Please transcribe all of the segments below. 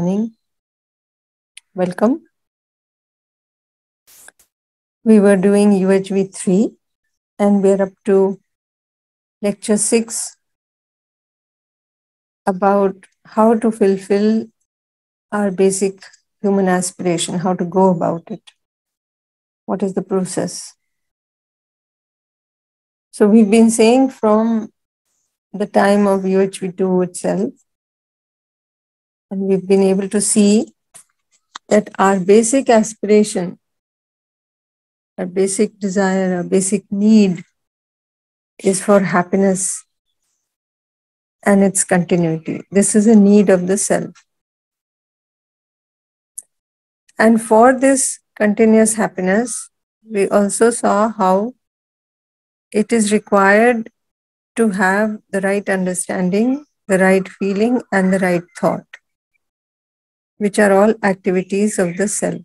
morning. Welcome. We were doing UHV 3 and we're up to lecture 6 about how to fulfill our basic human aspiration, how to go about it. What is the process? So we've been saying from the time of UHV2 itself, and we've been able to see that our basic aspiration, our basic desire, our basic need is for happiness and its continuity. This is a need of the self. And for this continuous happiness, we also saw how it is required to have the right understanding, the right feeling, and the right thought, which are all activities of the self,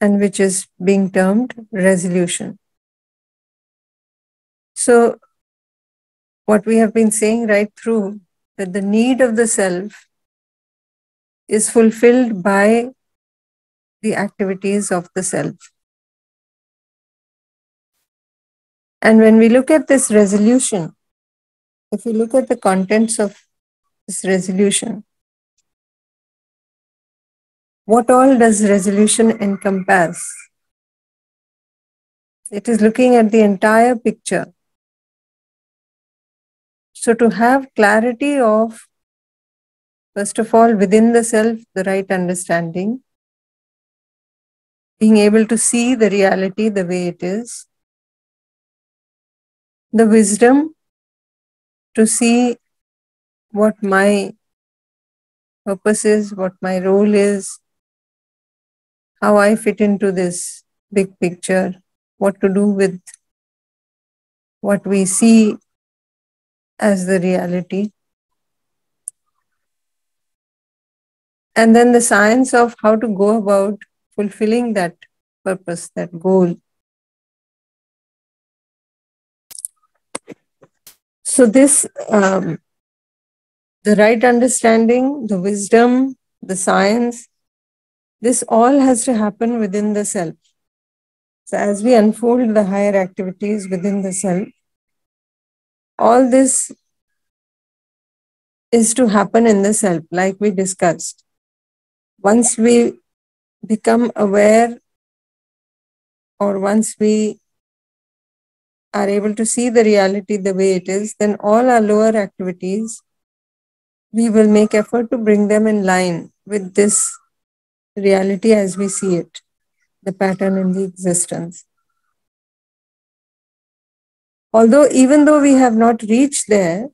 and which is being termed resolution. So, what we have been saying right through that the need of the self is fulfilled by the activities of the self. And when we look at this resolution, if we look at the contents of this resolution, what all does resolution encompass? It is looking at the entire picture. So, to have clarity of, first of all, within the self, the right understanding, being able to see the reality the way it is, the wisdom to see what my purpose is, what my role is, how I fit into this big picture, what to do with what we see as the reality. And then the science of how to go about fulfilling that purpose, that goal. So, this, um, the right understanding, the wisdom, the science, this all has to happen within the self. So, as we unfold the higher activities within the self, all this is to happen in the self, like we discussed. Once we become aware, or once we are able to see the reality the way it is, then all our lower activities, we will make effort to bring them in line with this reality as we see it, the pattern in the existence. Although, even though we have not reached there,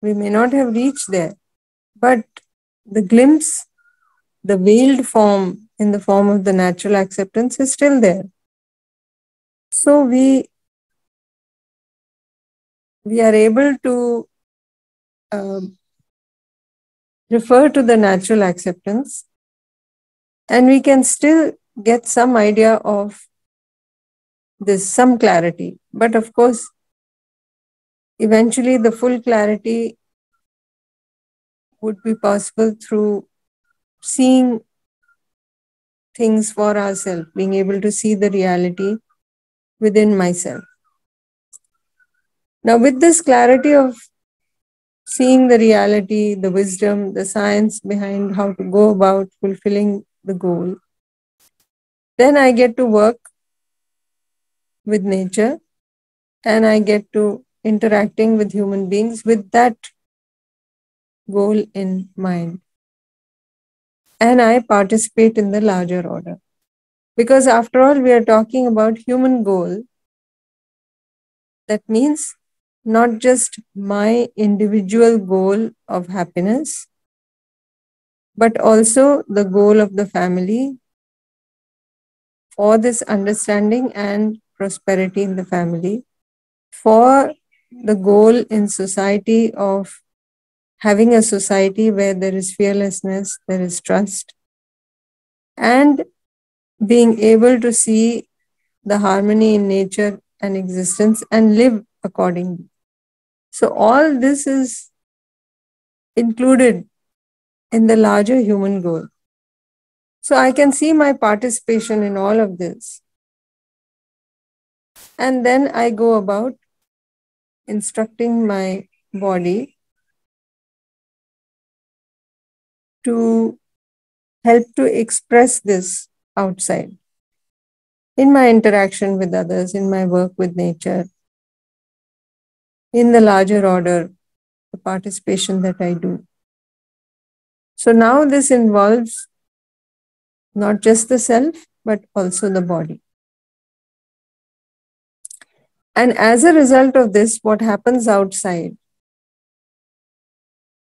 we may not have reached there, but the glimpse, the veiled form in the form of the natural acceptance is still there. So we we are able to um, refer to the natural acceptance and we can still get some idea of this, some clarity. But of course, eventually the full clarity would be possible through seeing things for ourselves, being able to see the reality within myself. Now, with this clarity of seeing the reality, the wisdom, the science behind how to go about fulfilling the goal, then I get to work with nature and I get to interacting with human beings with that goal in mind. And I participate in the larger order. Because after all, we are talking about human goal. That means not just my individual goal of happiness, but also the goal of the family for this understanding and prosperity in the family, for the goal in society of having a society where there is fearlessness, there is trust, and being able to see the harmony in nature and existence and live accordingly. So, all this is included in the larger human goal. So I can see my participation in all of this. And then I go about instructing my body to help to express this outside in my interaction with others, in my work with nature, in the larger order, the participation that I do. So now this involves not just the self, but also the body. And as a result of this, what happens outside,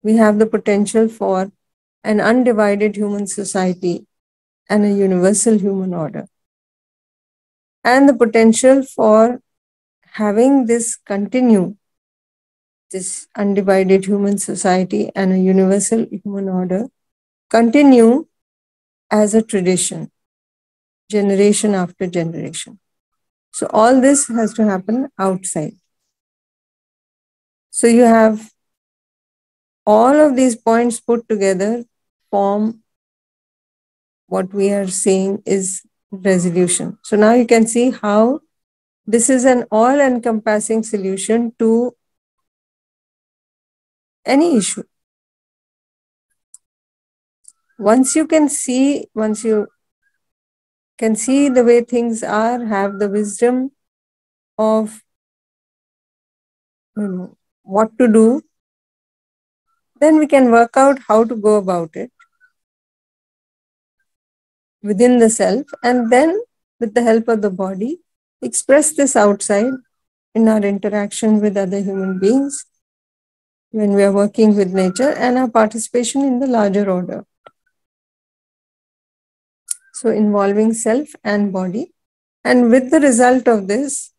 we have the potential for an undivided human society and a universal human order. And the potential for having this continue, this undivided human society and a universal human order, continue as a tradition, generation after generation. So all this has to happen outside. So you have all of these points put together form what we are saying is resolution. So now you can see how this is an all encompassing solution to any issue. Once you can see, once you can see the way things are, have the wisdom of know, what to do, then we can work out how to go about it within the self, and then with the help of the body, express this outside in our interaction with other human beings, when we are working with nature, and our participation in the larger order. So, involving self and body. And with the result of this,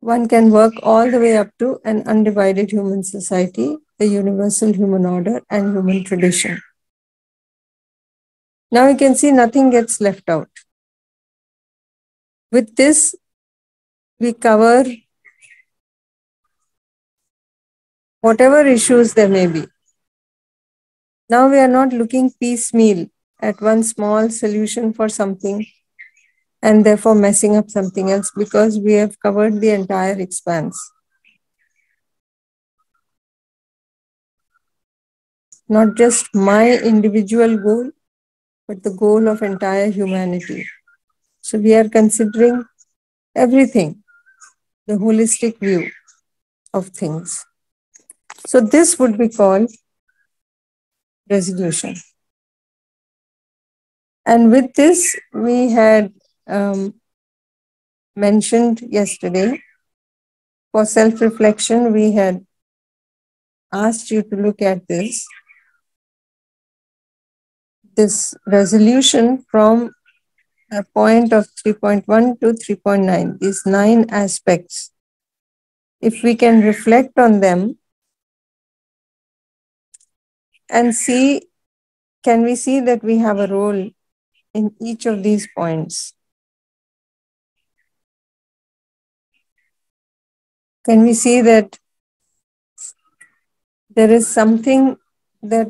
one can work all the way up to an undivided human society, the universal human order, and human tradition. Now you can see nothing gets left out. With this, we cover whatever issues there may be. Now we are not looking piecemeal at one small solution for something and therefore messing up something else because we have covered the entire expanse. Not just my individual goal, but the goal of entire humanity. So we are considering everything, the holistic view of things. So this would be called resolution. And with this, we had um, mentioned yesterday for self reflection, we had asked you to look at this. This resolution from a point of 3.1 to 3.9, these nine aspects. If we can reflect on them and see, can we see that we have a role in each of these points. Can we see that there is something that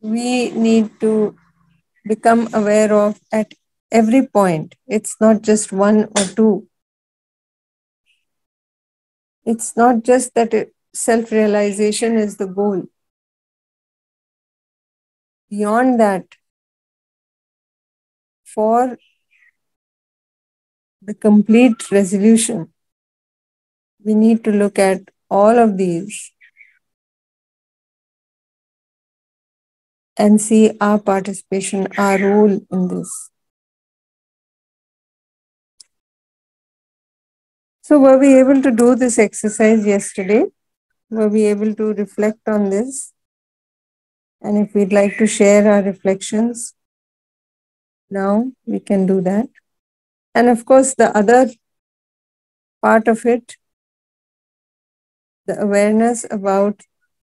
we need to become aware of at every point? It's not just one or two. It's not just that self realization is the goal. Beyond that, for the complete resolution, we need to look at all of these and see our participation, our role in this. So, were we able to do this exercise yesterday? Were we able to reflect on this? And if we'd like to share our reflections, now we can do that. And of course, the other part of it, the awareness about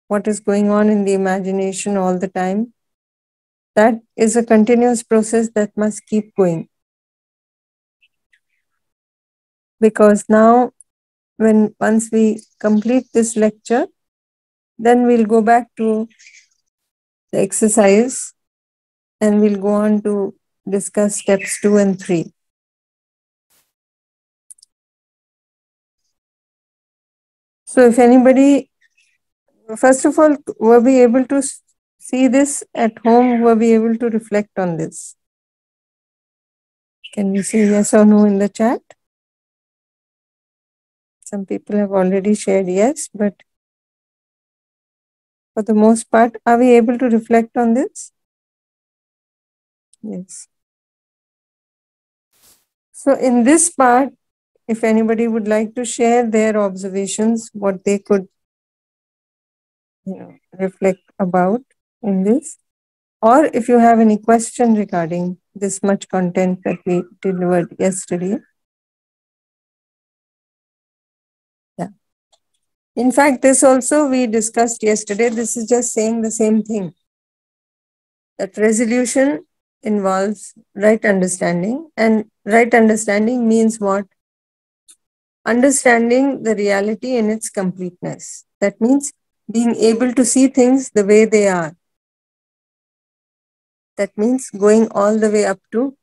what is going on in the imagination all the time, that is a continuous process that must keep going. Because now, when once we complete this lecture, then we'll go back to the exercise and we'll go on to discuss steps two and three. So if anybody, first of all, were we able to see this at home? Were we able to reflect on this? Can we say yes or no in the chat? Some people have already shared yes, but for the most part, are we able to reflect on this? Yes. So in this part, if anybody would like to share their observations, what they could you know, reflect about in this, or if you have any question regarding this much content that we delivered yesterday. In fact, this also we discussed yesterday. This is just saying the same thing. That resolution involves right understanding, and right understanding means what? understanding the reality in its completeness. That means being able to see things the way they are. That means going all the way up to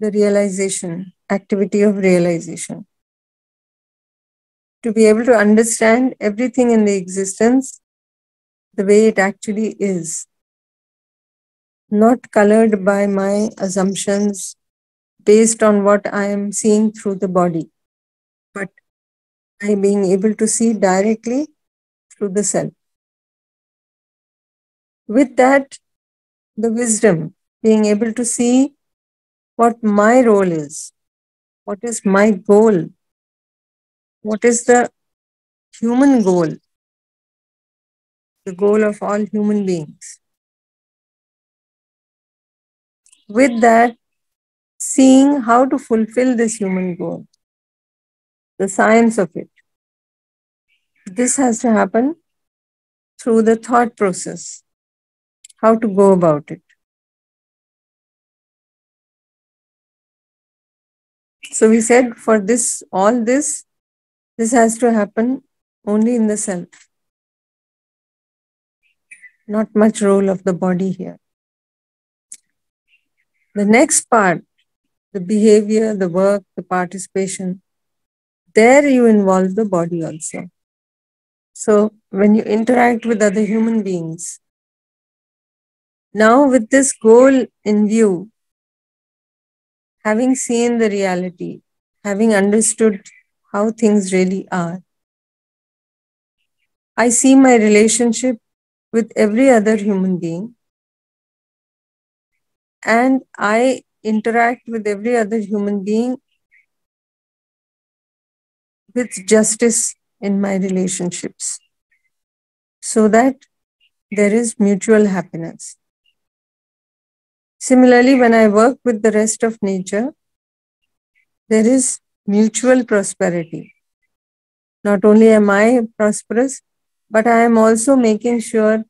the realization, activity of realization. To be able to understand everything in the existence the way it actually is, not colored by my assumptions based on what I am seeing through the body but by being able to see directly through the self. With that, the wisdom, being able to see what my role is, what is my goal, what is the human goal, the goal of all human beings. With that, seeing how to fulfill this human goal the science of it. This has to happen through the thought process, how to go about it. So we said for this, all this, this has to happen only in the self. Not much role of the body here. The next part, the behavior, the work, the participation, there you involve the body also. So when you interact with other human beings, now with this goal in view, having seen the reality, having understood how things really are, I see my relationship with every other human being and I interact with every other human being with justice in my relationships so that there is mutual happiness. Similarly, when I work with the rest of nature, there is mutual prosperity. Not only am I prosperous, but I am also making sure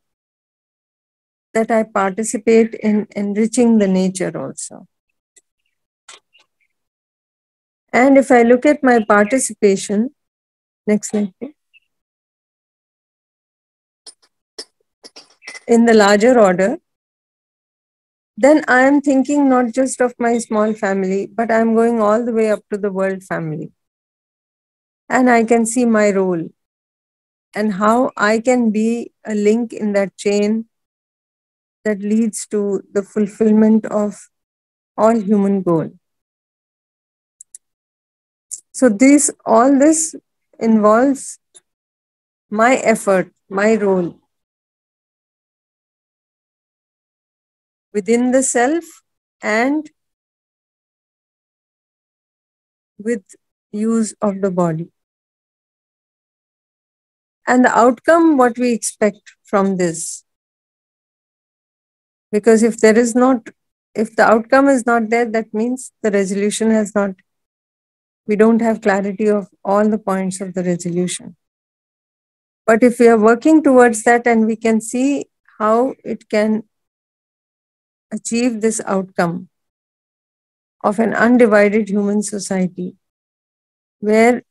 that I participate in enriching the nature also. And if I look at my participation, next slide, in the larger order, then I am thinking not just of my small family, but I'm going all the way up to the world family. And I can see my role and how I can be a link in that chain that leads to the fulfillment of all human goal. So this all this involves my effort, my role within the self and with use of the body. And the outcome, what we expect from this. Because if there is not, if the outcome is not there, that means the resolution has not we don't have clarity of all the points of the resolution. But if we are working towards that and we can see how it can achieve this outcome of an undivided human society where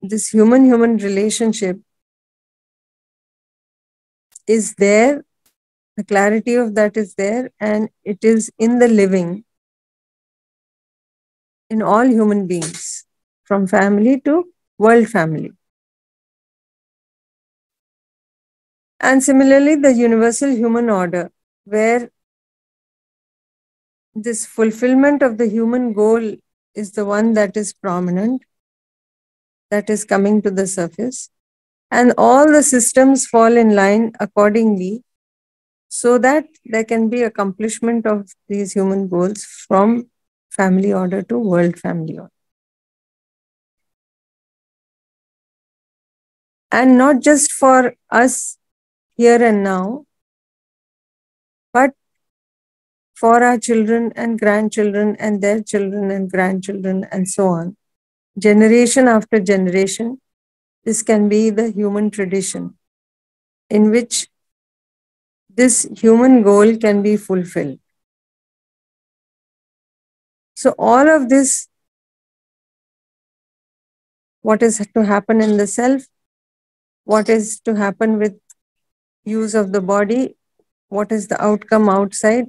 this human human relationship is there, the clarity of that is there, and it is in the living in all human beings, from family to world family. And similarly, the universal human order, where this fulfillment of the human goal is the one that is prominent, that is coming to the surface, and all the systems fall in line accordingly so that there can be accomplishment of these human goals from family order to world family order. And not just for us here and now, but for our children and grandchildren and their children and grandchildren and so on. Generation after generation, this can be the human tradition in which this human goal can be fulfilled. So, all of this, what is to happen in the self, what is to happen with use of the body, what is the outcome outside,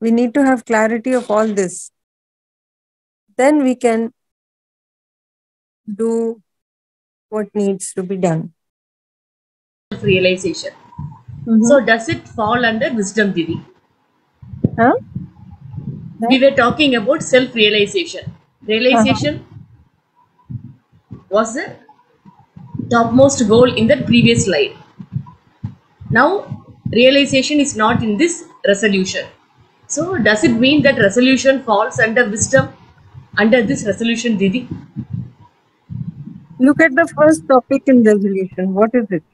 we need to have clarity of all this. Then we can do what needs to be done. Realization. Mhm. So does it fall under wisdom, Didi? Huh? We were talking about self-realization. Realization was the topmost goal in the previous slide. Now, realization is not in this resolution. So, does it mean that resolution falls under wisdom under this resolution, Didi? Look at the first topic in resolution. What is it?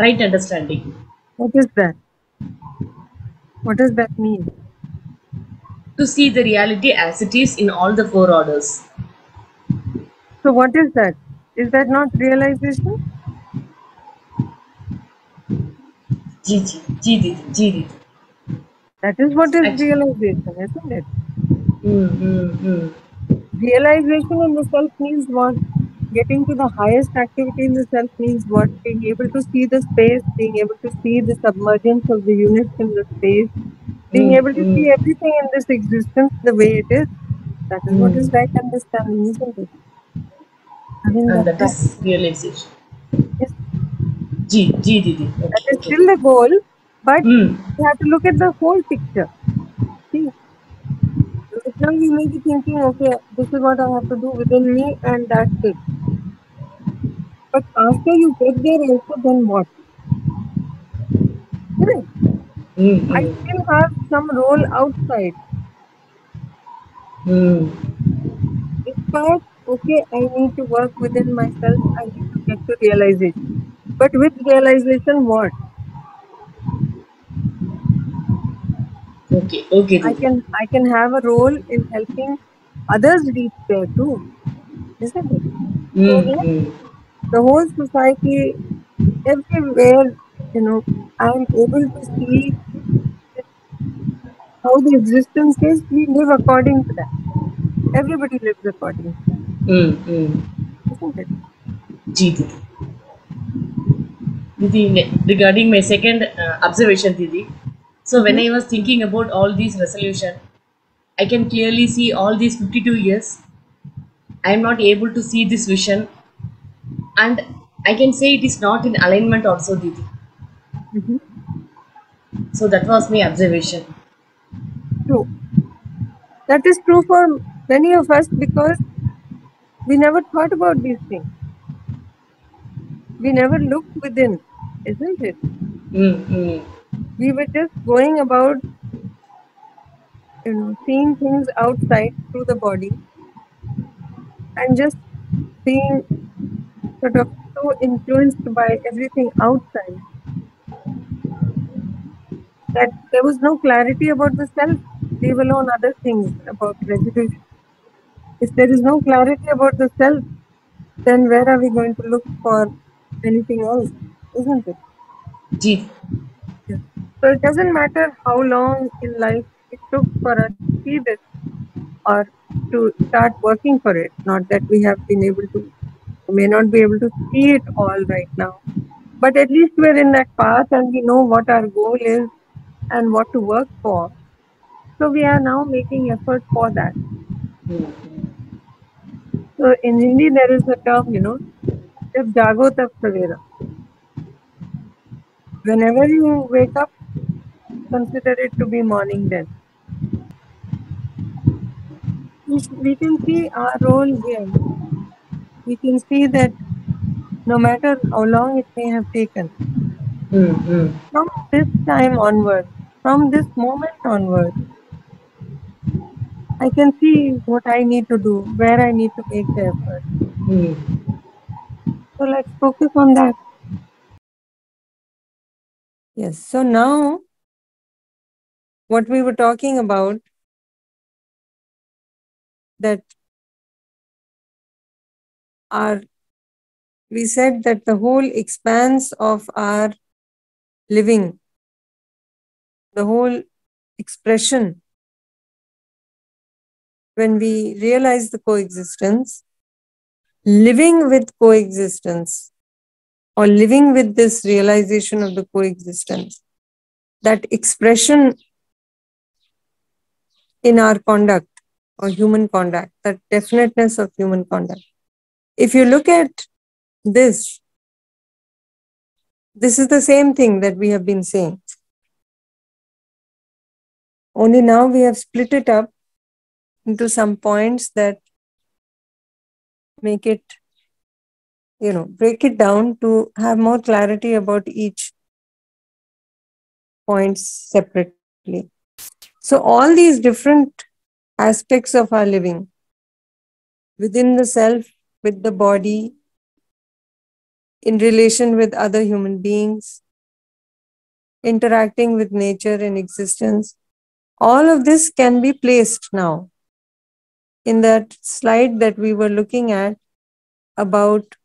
Right understanding. What is that? What does that mean? To see the reality as it is in all the four orders. So, what is that? Is that not realization? Ji, ji, Didi, ji, Didi. That is what is Actually- realization, isn't it? Hmm, hmm, hmm. Realization in the self means what? Getting to the highest activity in the self means what? Being able to see the space, being able to see the submergence of the units in the space, being Mm, able to see everything in this existence the way it is. That is mm. what is right understanding, isn't it? I Having And that that is realization. practice, Ji, ji, Didi. that Okay, is still the goal, but you have to look at the whole picture. See, right now you may be thinking, okay, this is what I have to do within me, and that's it. But after you get there, also, then what? Hmm, I hmm, still have some role outside. hmm. Despite, okay, I need to work within myself, I need to get to realization. But with realization, what? Okay, okay, I can I can have a role in helping others reach there too, isn't it? Hmm, So yes, hmm. the whole society, everywhere, you know, I'm able to see how the existence is. We live according to that. Everybody lives according to that, Hmm, hmm. isn't it? Didi. Didi, regarding my second uh, observation, Didi. So when I was thinking about all these resolution, I can clearly see all these 52 years. I am not able to see this vision, and I can say it is not in alignment also, Didi. Mhm. So that was my observation. True. That is true for many of us because we never thought about these things. We never looked within, isn't it? Hmm, hmm. We were just going about, you know, seeing things outside through the body and just being sort of so influenced by everything outside that there was no clarity about the self, leave alone other things about resolution. If there is no clarity about the self, then where are we going to look for anything else? Isn't it? Ji. Yeah. So it doesn't matter how long in life it took for us to see this or to start working for it. Not that we have been able to, we may not be able to see it all right now, But at least we're in that path and we know what our goal is and what to work for. So we are now making effort for that. Hmm. So in Hindi, there is a term, you know, जब जागो तब सवेरा. Whenever you wake up, consider it to be morning then. We, can see our role here. We can see that no matter how long it may have taken, Hmm. Hmm. from this time onward, from this moment onward, I can see what I need to do, where I need to make the effort. Hmm. So let's focus on that. Yes. So now, what we were talking about that our we said that the whole expanse of our living, the whole expression, when we realize the coexistence, living with coexistence, or living with this realization of the coexistence, that expression in our conduct or human conduct, that definiteness of human conduct. If you look at this, this is the same thing that we have been saying. Only now we have split it up into some points that make it, you know, break it down to have more clarity about each points separately. So all these different aspects of our living within the self, with the body, in relation with other human beings, interacting with nature and existence. All of this can be placed now in that slide that we were looking at about,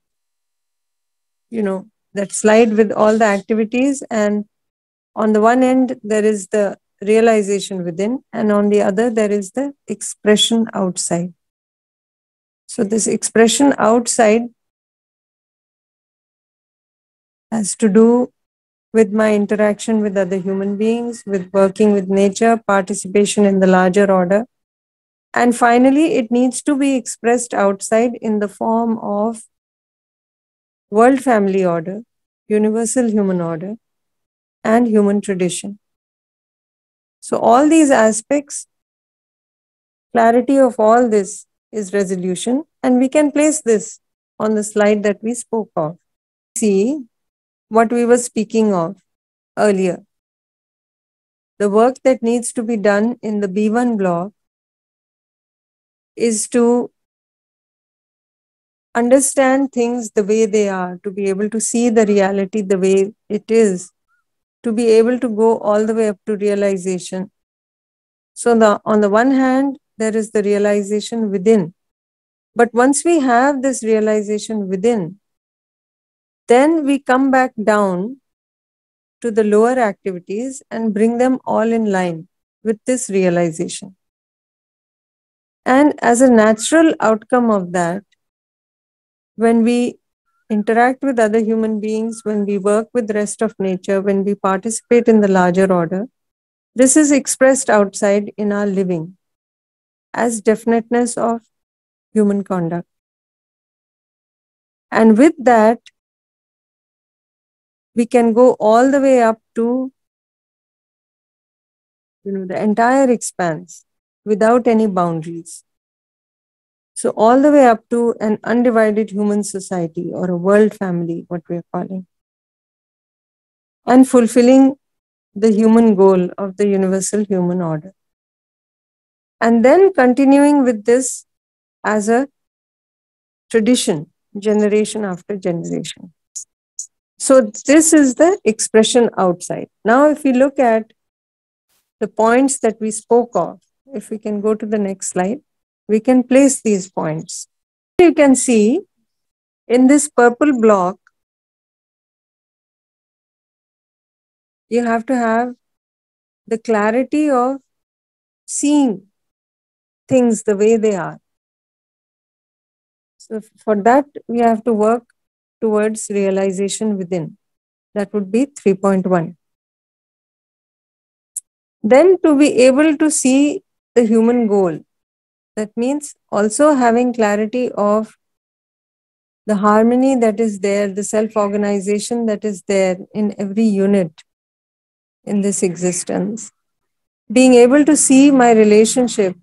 you know, that slide with all the activities. And on the one end, there is the realization within, and on the other, there is the expression outside. So, this expression outside has to do with my interaction with other human beings, with working with nature, participation in the larger order. And finally, it needs to be expressed outside in the form of world family order, universal human order, and human tradition. So, all these aspects, clarity of all this is resolution, and we can place this on the slide that we spoke of. See what we were speaking of earlier. The work that needs to be done in the B1 block is to understand things the way they are, to be able to see the reality the way it is, to be able to go all the way up to realization. So, the, on the one hand, there is the realization within. But once we have this realization within, then we come back down to the lower activities and bring them all in line with this realization. And as a natural outcome of that, when we interact with other human beings, when we work with the rest of nature, when we participate in the larger order, this is expressed outside in our living as definiteness of human conduct. And with that, we can go all the way up to you know the entire expanse without any boundaries so all the way up to an undivided human society or a world family what we are calling. And fulfilling the human goal of the universal human order. And then continuing with this as a tradition generation after generation. So this is the expression outside. Now, if we look at the points that we spoke of, if we can go to the next slide, we can place these points. You can see in this purple block, you have to have the clarity of seeing things the way they are. So for that, we have to work towards realization within. That would be 3.1. Then to be able to see the human goal, that means also having clarity of the harmony that is there, the self organization that is there in every unit in this existence. Being able to see my relationship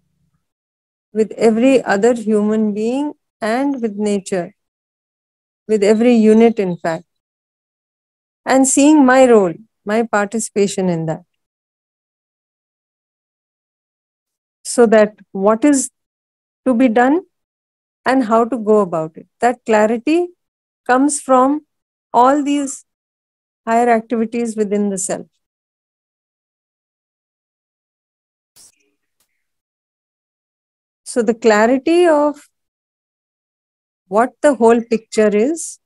with every other human being and with nature, with every unit, in fact, and seeing my role, my participation in that. So that what is to be done and how to go about it. That clarity comes from all these higher activities within the self. So, the clarity of what the whole picture is,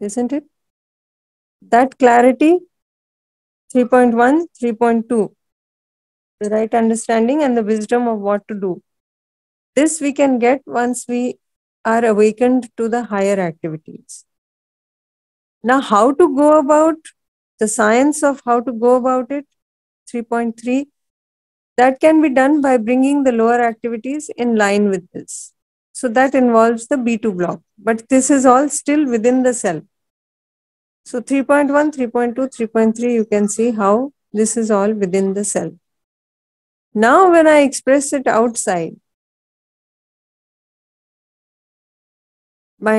isn't it? That clarity 3.1, 3.2, the right understanding and the wisdom of what to do. This we can get once we are awakened to the higher activities. Now, how to go about the science of how to go about it, 3.3, that can be done by bringing the lower activities in line with this. So that involves the B2 block, but this is all still within the self. So 3.1, 3.2, 3.3, you can see how this is all within the self. Now, when I express it outside, my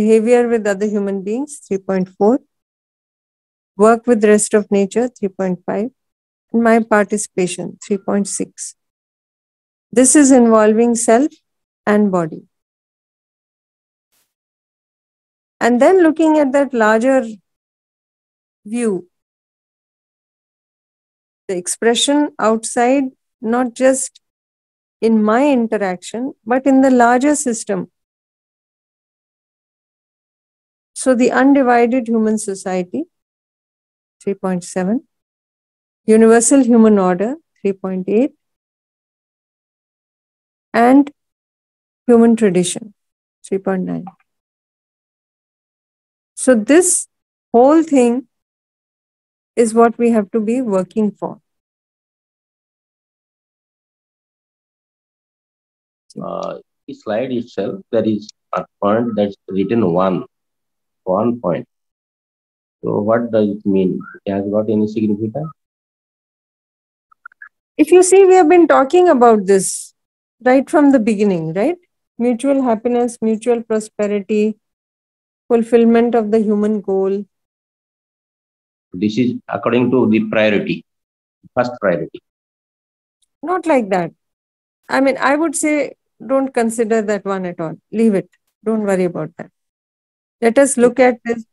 behavior with other human beings 3.4 work with the rest of nature 3.5 and my participation 3.6 this is involving self and body. And then looking at that larger view the expression outside not just in my interaction but in the larger system So the undivided human society, 3.7, universal human order, 3.8, and human tradition, 3.9. So this whole thing is what we have to be working for. Uh, slide itself, there is a point that's written one one point. So what does it mean? It has got any significance? If you see, we have been talking about this right from the beginning, right? Mutual happiness, mutual prosperity, fulfillment of the human goal. This is according to the priority, first priority. Not like that. I mean, I would say don't consider that one at all. Leave it. Don't worry about that. Let us look at this.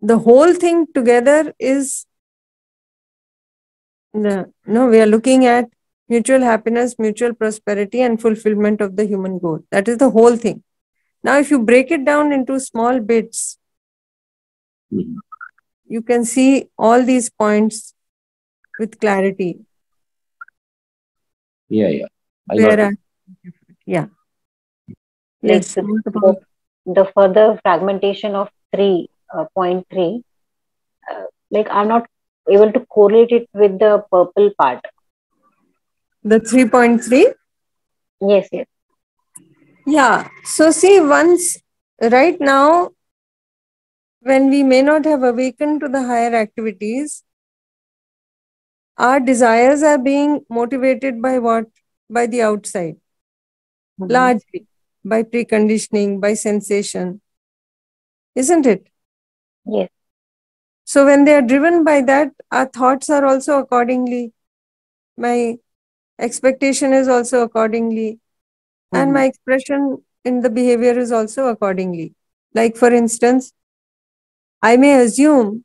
The whole thing together is no, no, we are looking at mutual happiness, mutual prosperity, and fulfillment of the human goal. That is the whole thing. Now, if you break it down into small bits, Mhm. you can see all these points with clarity. Yeah, yeah. I Where got it. I, yeah. Like Yes. the, what about- the further fragmentation of 3.3, uh, like I'm not able to correlate it with the purple part. The 3.3? Yes, yes. Yeah. So, see, once right now, when we may not have awakened to the higher activities, our desires are being motivated by what? By the outside, Mhm. largely by preconditioning, by sensation, isn't it? Yes. So, when they are driven by that, our thoughts are also accordingly. My expectation is also accordingly. And Mhm. my expression in the behavior is also accordingly. Like, for instance, I may assume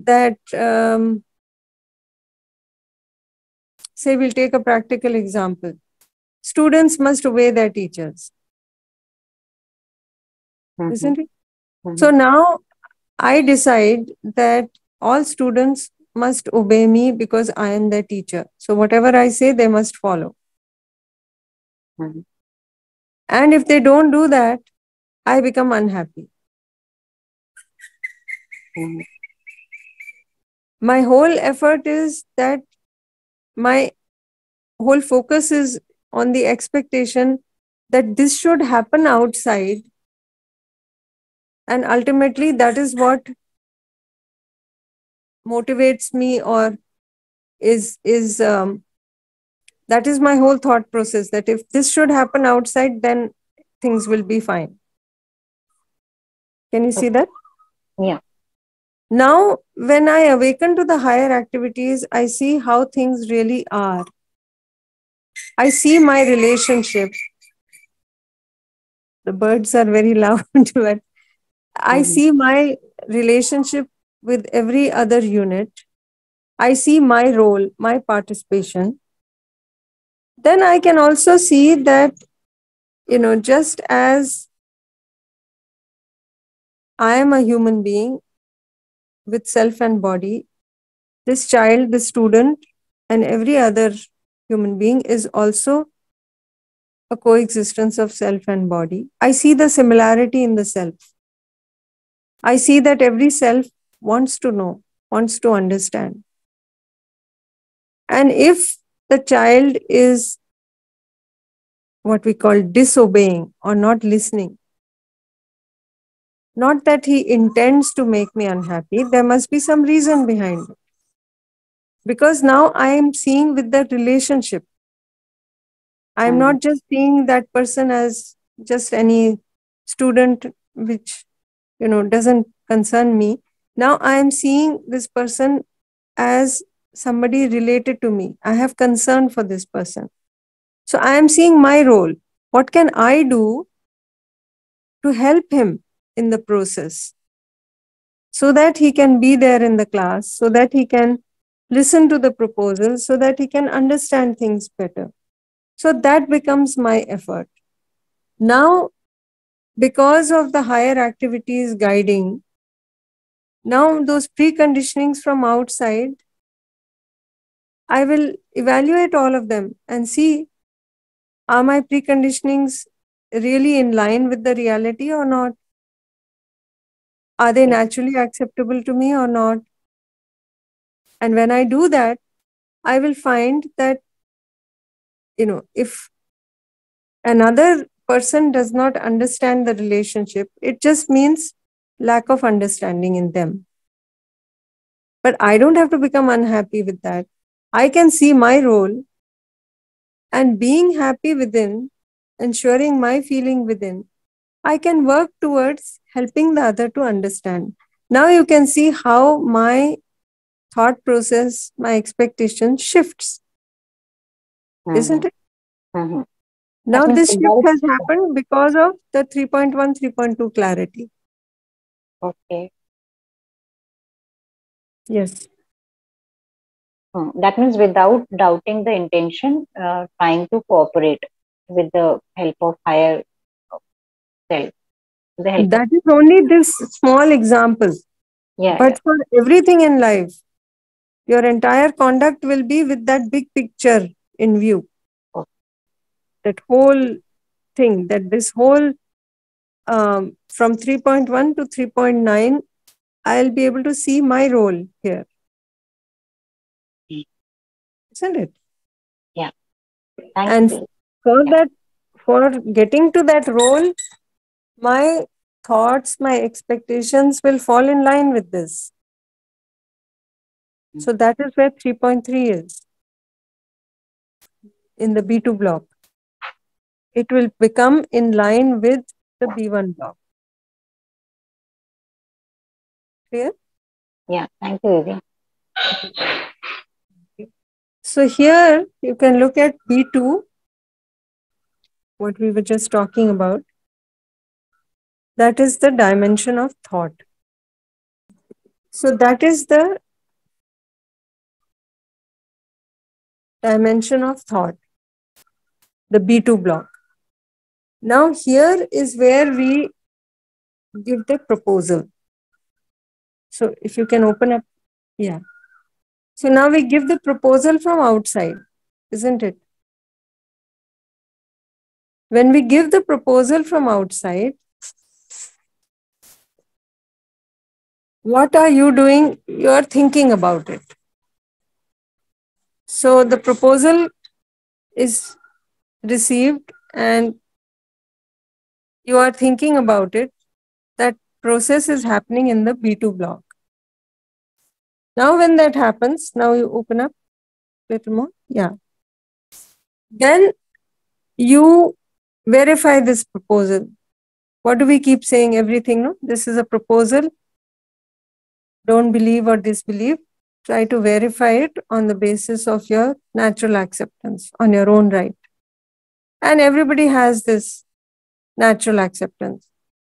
that, um, say, we'll take a practical example. Students must obey their teachers, Mhm. isn't it? Mhm. So now I decide that all students must obey me because I am their teacher. So whatever I say, they must follow. Mhm. And if they don't do that, I become unhappy. Mhm. My whole effort is that my whole focus is on the expectation that this should happen outside. And ultimately, that is what motivates me or is is um, that is my whole thought process that if this should happen outside then things will be fine can you see that Yeah. now when i awaken to the higher activities i see how things really are i see my relationship. The birds are very loud but i Mhm. see my relationship with every other unit. I see my role my participation. Then I can also see that, you know, just as I am a human being with self and body, this child, the student, and every other human being is also a coexistence of self and body. I see the similarity in the self. I see that every self wants to know, wants to understand. And if the child is what we call disobeying or not listening. Not that he intends to make me unhappy, there must be some reason behind it. Because now I am seeing with that relationship. I am Mhm. not just seeing that person as just any student, which you know doesn't concern me. Now I am seeing this person as somebody related to me. I have concern for this person. So I am seeing my role. What can I do to help him in the process so that he can be there in the class, so that he can listen to the proposal, so that he can understand things better? So that becomes my effort. Now, because of the higher activities guiding, now those preconditionings from outside, I will evaluate all of them and see are my preconditionings really in line with the reality or not? Are they naturally acceptable to me or not? And when I do that, I will find that, you know, if another person does not understand the relationship, it just means lack of understanding in them. But I don't have to become unhappy with that. I can see my role and being happy within, ensuring my feeling within, I can work towards helping the other to understand. Now you can see how my thought process, my expectation shifts, isn't it? Mhm. Now this shift has happened because of the 3.1, 3.2 clarity. Okay. Yes. Hmm. That means without doubting the intention, uh, trying to cooperate with the help of higher self. The help. That is only this small example. yeah. But for everything in life, your entire conduct will be with that big picture in view. That whole thing, that this whole um, from 3.1 to 3.9, I'll be able to see my role here. Isn't it? yeah. Thank And you. for that, for getting to that role, my thoughts, my expectations will fall in line with this. Mm-hmm. So that is where 3.3 is in the B2 block. It will become in line with the B1 block. Clear? Yeah. Thank you, Vivi. So here you can look at B2, what we were just talking about. That is the dimension of thought. So that is the dimension of thought, the B2 block. Now here is where we give the proposal. So if you can open up, yeah. So now we give the proposal from outside, isn't it? When we give the proposal from outside, what are you doing? You're thinking about it. So the proposal is received and you are thinking about it. That process is happening in the B2 block. Now, when that happens, now you open up a little more. Yeah. Then you verify this proposal. What do we keep saying? Everything, no? This is a proposal. Don't believe or disbelieve. Try to verify it on the basis of your natural acceptance, on your own right. And everybody has this natural acceptance.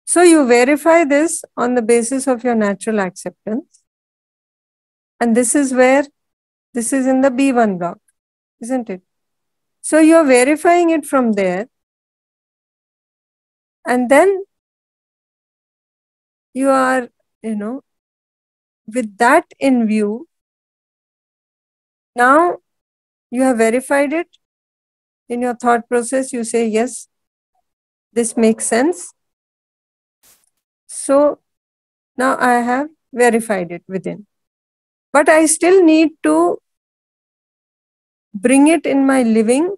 So you verify this on the basis of your natural acceptance and this is where, this is in the B1 block, isn't it? So you're verifying it from there. And then you are, you know, with that in view, now you have verified it in your thought process. You say, yes, this makes sense. So now I have verified it within but I still need to bring it in my living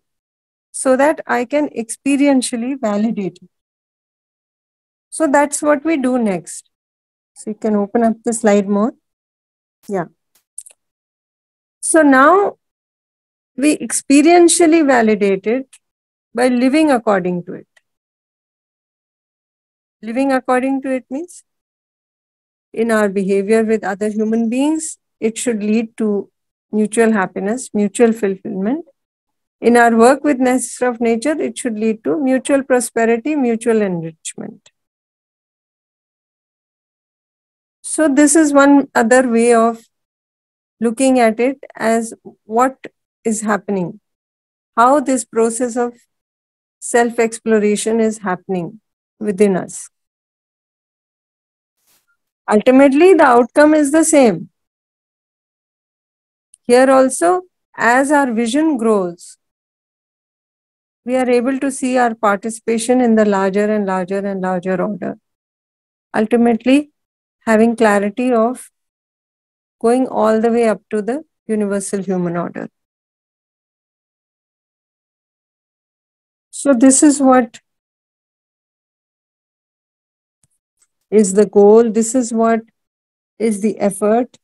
so that I can experientially validate it. So that's what we do next. So you can open up the slide more. Yeah. So now we experientially validate it by living according to it. Living according to it means in our behavior with other human beings, it should lead to mutual happiness, mutual fulfillment. In our work with rest of nature, it should lead to mutual prosperity, mutual enrichment. So, this is one other way of looking at it as what is happening, how this process of self exploration is happening within us. Ultimately, the outcome is the same here also, as our vision grows, we are able to see our participation in the larger and larger and larger order. Ultimately, having clarity of going all the way up to the universal human order. So, this is what is the goal, this is what is the effort,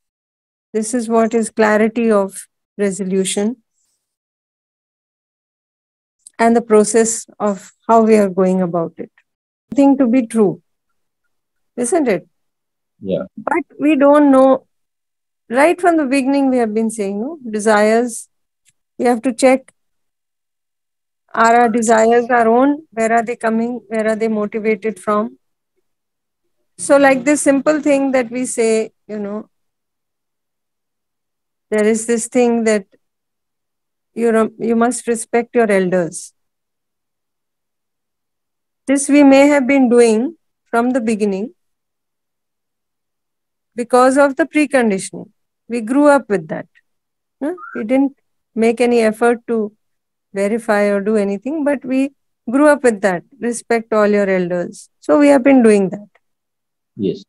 this is what is clarity of resolution and the process of how we are going about it. Thing to be true, isn't it? Yeah. But we don't know. Right from the beginning, we have been saying, no, desires, we have to check are our desires our own? Where are they coming? Where are they motivated from? So, like this simple thing that we say, you know, there is this thing that you you must respect your elders. This we may have been doing from the beginning because of the preconditioning. We grew up with that. We didn't make any effort to verify or do anything, but we grew up with that. Respect all your elders. So we have been doing that. Yes.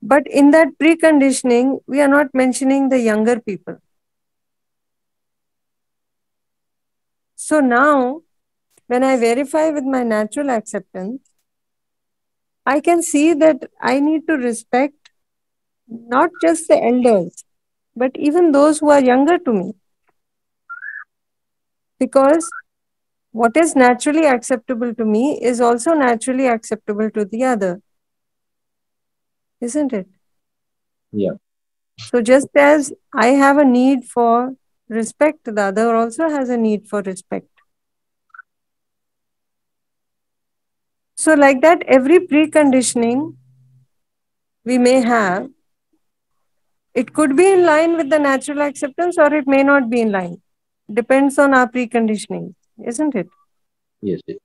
But in that preconditioning, we are not mentioning the younger people. So now, when I verify with my natural acceptance, I can see that I need to respect not just the elders, but even those who are younger to me. Because what is naturally acceptable to me is also naturally acceptable to the other isn't it? Yeah. So just as I have a need for respect, the other also has a need for respect. So, like that, every preconditioning we may have, it could be in line with the natural acceptance or it may not be in line. Depends on our preconditioning, isn't it? Yes. yes.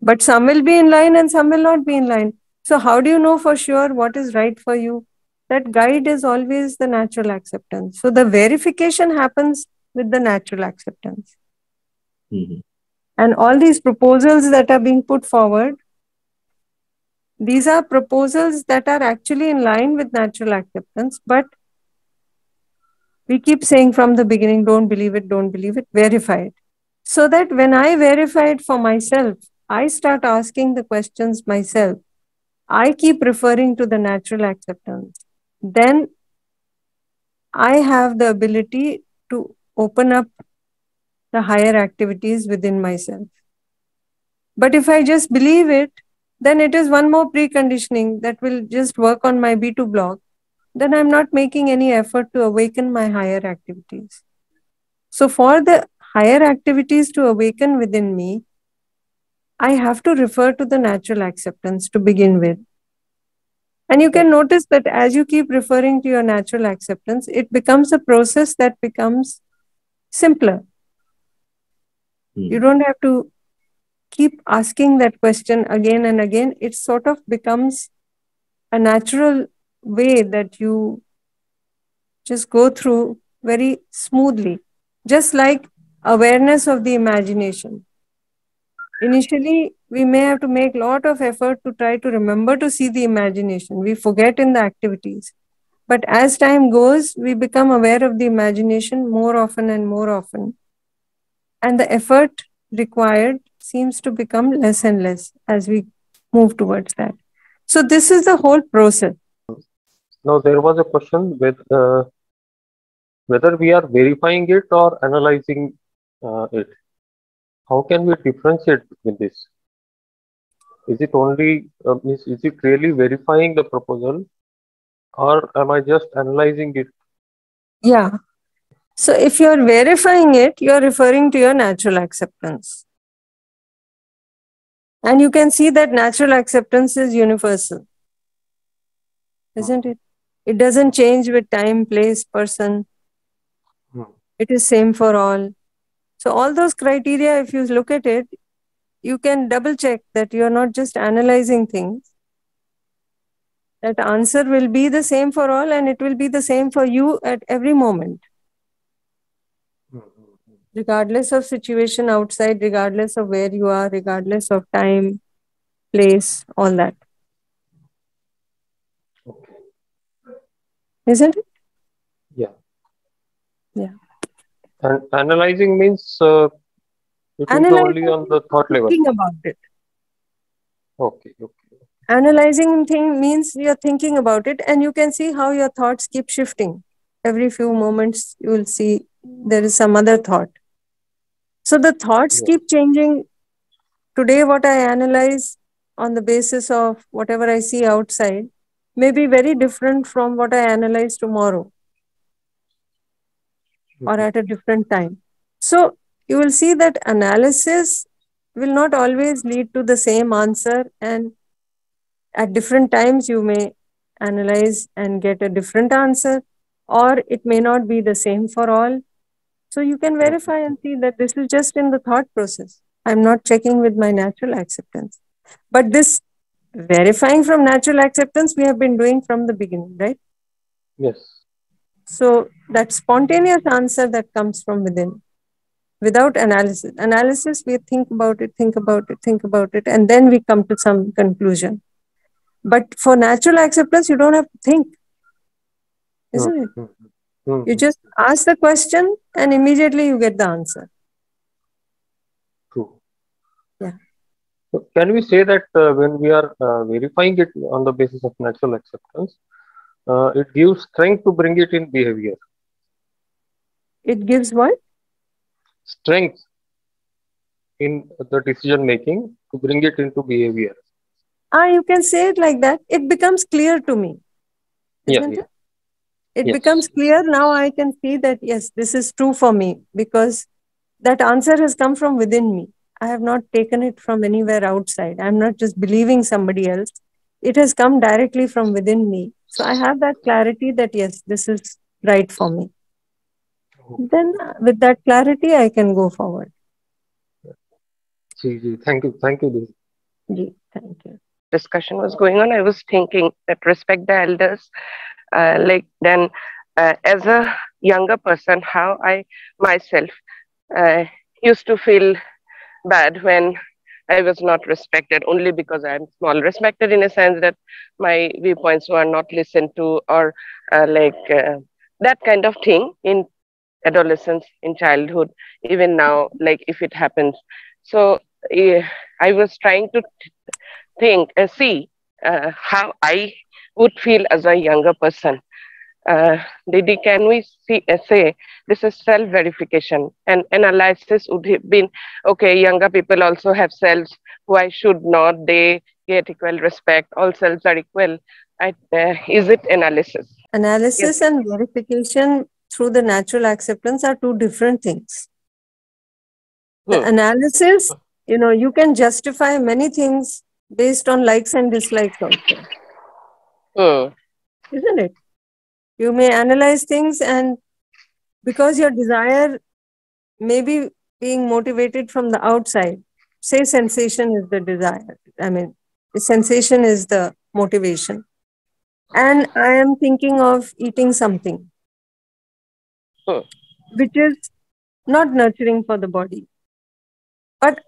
But some will be in line and some will not be in line. So, how do you know for sure what is right for you? That guide is always the natural acceptance. So, the verification happens with the natural acceptance. Mm-hmm. And all these proposals that are being put forward, these are proposals that are actually in line with natural acceptance, but we keep saying from the beginning, don't believe it, don't believe it, verify it. So that when I verify it for myself, I start asking the questions myself. I keep referring to the natural acceptance. Then I have the ability to open up the higher activities within myself. But if I just believe it, then it is one more preconditioning that will just work on my B2 block. Then I'm not making any effort to awaken my higher activities. So, for the higher activities to awaken within me, I have to refer to the natural acceptance to begin with. And you can notice that as you keep referring to your natural acceptance, it becomes a process that becomes simpler. Hmm. You don't have to keep asking that question again and again. It sort of becomes a natural way that you just go through very smoothly, just like awareness of the imagination. Initially, we may have to make a lot of effort to try to remember to see the imagination. We forget in the activities. But as time goes, we become aware of the imagination more often and more often. And the effort required seems to become less and less as we move towards that. So, this is the whole process. Now, there was a question with uh, whether we are verifying it or analyzing uh, it. How can we differentiate between this? Is it only, uh, is, is it really verifying the proposal or am I just analyzing it? Yeah. So if you're verifying it, you're referring to your natural acceptance. And you can see that natural acceptance is universal. Isn't it? It doesn't change with time, place, person. Hmm. It is same for all. So all those criteria, if you look at it, you can double check that you're not just analyzing things. That answer will be the same for all and it will be the same for you at every moment. Regardless of situation outside, regardless of where you are, regardless of time, place, all that. Isn't it? Yeah. Yeah. And analyzing means uh, it analyzing only on the thought level. Thinking about it. Okay. Okay. Analyzing thing means you're thinking about it, and you can see how your thoughts keep shifting. Every few moments, you will see there is some other thought. So the thoughts yeah. keep changing. Today, what I analyze on the basis of whatever I see outside may be very different from what I analyze tomorrow or at a different time. So you will see that analysis will not always lead to the same answer, and at different times you may analyze and get a different answer, or it may not be the same for all. So you can verify and see that this is just in the thought process. I'm not checking with my natural acceptance. But this verifying from natural acceptance, we have been doing from the beginning, right? Yes. So that spontaneous answer that comes from within without analysis. Analysis, we think about it, think about it, think about it, and then we come to some conclusion. But for natural acceptance, you don't have to think, isn't it? Mm-hmm. Mm-hmm. You just ask the question and immediately you get the answer. True. Yeah. So can we say that uh, when we are uh, verifying it on the basis of natural acceptance, uh, it gives strength to bring it in behavior. It gives what? Strength in the decision making to bring it into behavior. Ah, you can say it like that. It becomes clear to me. Yeah, yeah. It, it yes. becomes clear now. I can see that yes, this is true for me because that answer has come from within me. I have not taken it from anywhere outside. I'm not just believing somebody else. It has come directly from within me. So I have that clarity that yes, this is right for me. Then with that clarity, I can go forward. Thank you. Thank you. thank you. Discussion was going on. I was thinking that respect the elders, uh, like then uh, as a younger person, how I myself uh, used to feel bad when I was not respected only because I'm small. Respected in a sense that my viewpoints were not listened to, or uh, like uh, that kind of thing in adolescence, in childhood, even now, like if it happens. So uh, I was trying to think, uh, see uh, how I would feel as a younger person uh, Didi, can we see, uh, say this is self-verification and analysis would have been, okay, younger people also have selves, why should not they get equal respect? All selves are equal. I, uh, is it analysis? Analysis yes. and verification through the natural acceptance are two different things. The hmm. analysis, you know, you can justify many things based on likes and dislikes also. Hmm. Isn't it? You may analyze things, and because your desire may be being motivated from the outside, say sensation is the desire. I mean, sensation is the motivation. And I am thinking of eating something which is not nurturing for the body. But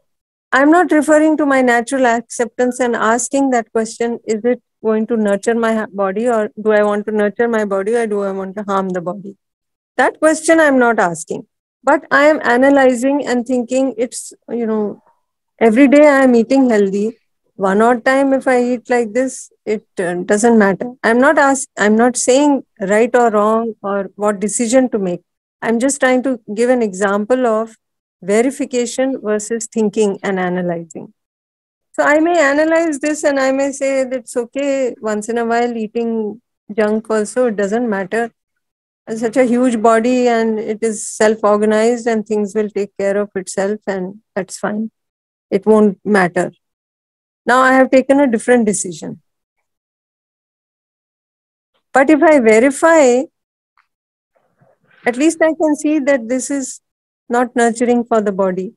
I'm not referring to my natural acceptance and asking that question is it going to nurture my body or do I want to nurture my body or do I want to harm the body? That question I'm not asking. But I am analyzing and thinking it's, you know, every day I am eating healthy. One odd time if I eat like this, it uh, doesn't matter. I'm not ask, I'm not saying right or wrong or what decision to make. I'm just trying to give an example of verification versus thinking and analyzing. So I may analyze this and I may say that it's okay once in a while eating junk also, it doesn't matter. It's such a huge body and it is self organized and things will take care of itself and that's fine. It won't matter. Now I have taken a different decision. But if I verify, at least I can see that this is not nurturing for the body.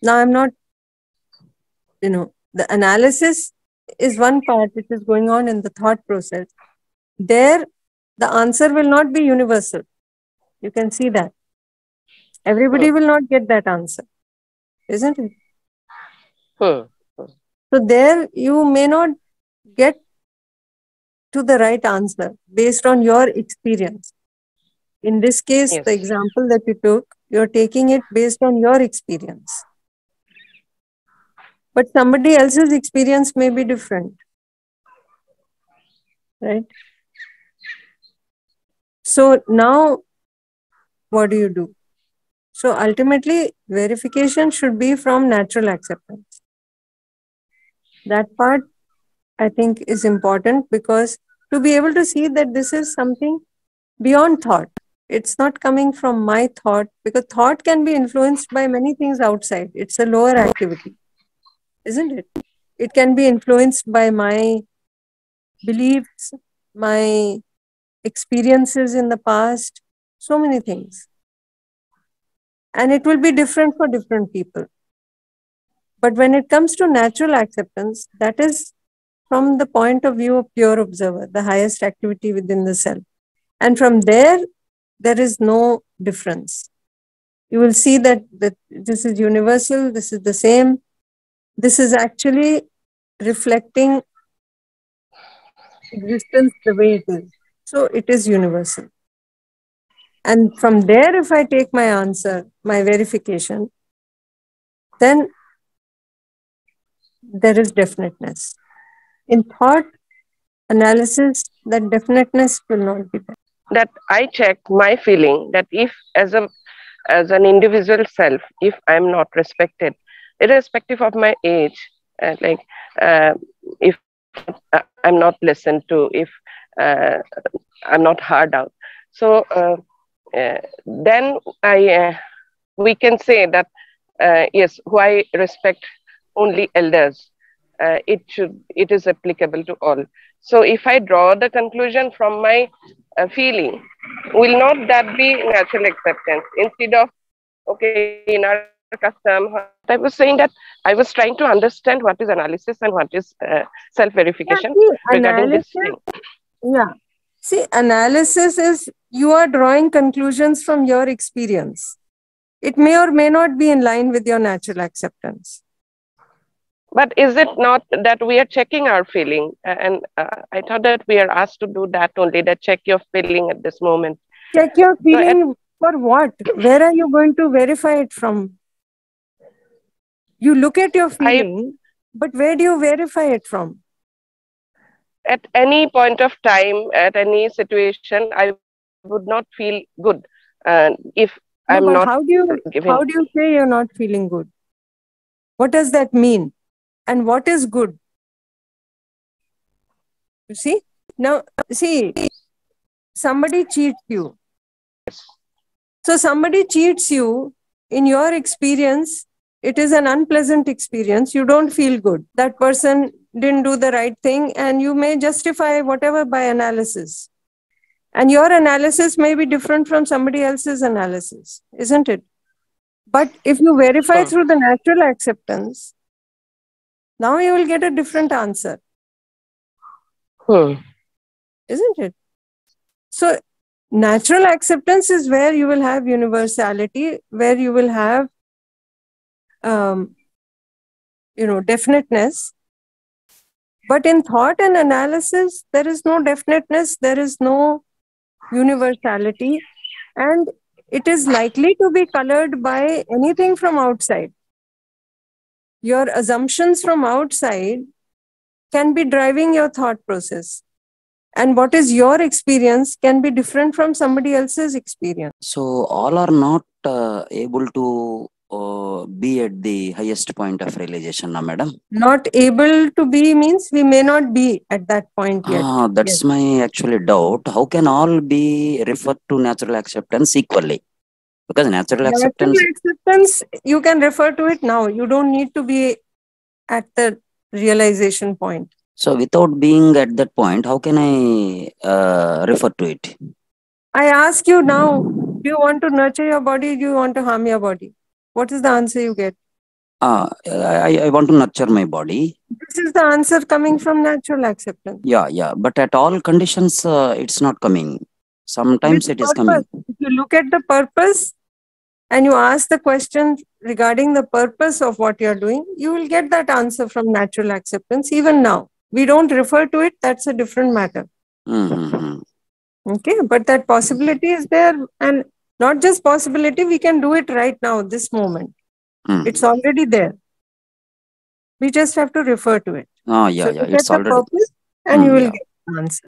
Now I'm not you know the analysis is one part which is going on in the thought process. There the answer will not be universal. You can see that. Everybody will not get that answer isn't it? So there you may not get to the right answer based on your experience. In this case yes. the example that you took you're taking it based on your experience but somebody else's experience may be different. Right? So now what do you do? So ultimately verification should be from natural acceptance. That part i think is important because to be able to see that this is something beyond thought it's not coming from my thought because thought can be influenced by many things outside. It's a lower activity isn't it? It can be influenced by my beliefs, my experiences in the past, so many things. And it will be different for different people. But when it comes to natural acceptance, that is from the point of view of pure observer, the highest activity within the self. And from there, there is no difference. You will see that, that this is universal, this is the same, this is actually reflecting existence the way it is. So it is universal. And from there, if I take my answer, my verification, then there is definiteness. In thought analysis, that definiteness will not be there. That I check my feeling that if as a as an individual self, if I'm not respected, irrespective of my age uh, like uh, if i'm not listened to if uh, i'm not heard out. So uh, uh, then i uh, we can say that yes why respect only elders? It should it is applicable to all. So if i draw the conclusion from my feeling will not that be natural acceptance? Instead of okay in our custom. I was saying that I was trying to understand what is analysis and what is uh, self verification yeah, regarding this thing. Yeah. See, analysis is you are drawing conclusions from your experience. It may or may not be in line with your natural acceptance. but is it not that we are checking our feeling? And uh, I thought that we are asked to do that only, that check your feeling at this moment. Check your feeling for what? Where are you going to verify it from? You look at your feeling, but where do you verify it from? At any point of time, at any situation, I would not feel good uh, if No, I'm not how do you given. how do you say you're not feeling good? What does that mean? And what is good? You see? Now, see, somebody cheats you. So, somebody cheats you, in your experience, it is an unpleasant experience. You don't feel good. That person didn't do the right thing, and you may justify whatever by analysis. And your analysis may be different from somebody else's analysis, isn't it? But if you verify Sure. through the natural acceptance, now you will get a different answer, Hmm. isn't it? So, natural acceptance is where you will have universality, where you will have, um, you know, definiteness. But in thought and analysis, there is no definiteness, there is no universality, and it is likely to be colored by anything from outside. Your assumptions from outside can be driving your thought process. And what is your experience can be different from somebody else's experience. So all are not uh, able to uh, be at the highest point of realization, na madam? Not able to be means we may not be at that point yet. Ah, that's Yes. my actually doubt. How can all be referred to natural acceptance equally? Because natural Natural acceptance, acceptance, you can refer to it now. You don't need to be at the realization point. so without being at that point, how can I uh, refer to it? I ask you now, do you want to nurture your body? Do you want to harm your body? What is the answer you get? Ah, I, I want to nurture my body. This is the answer coming from natural acceptance. Yeah, yeah. But at all conditions, uh, it's not coming. Sometimes With it is coming. If you look at the purpose and you ask the question regarding the purpose of what you're doing, you will get that answer from natural acceptance even now. We don't refer to it, that's a different matter. Mm-hmm. Okay, but that possibility is there, and not just possibility, we can do it right now, this moment. Mm. It's already there. We just have to refer to it. Oh, yeah, so yeah. It's already. purpose and you Mm, will yeah. get the answer.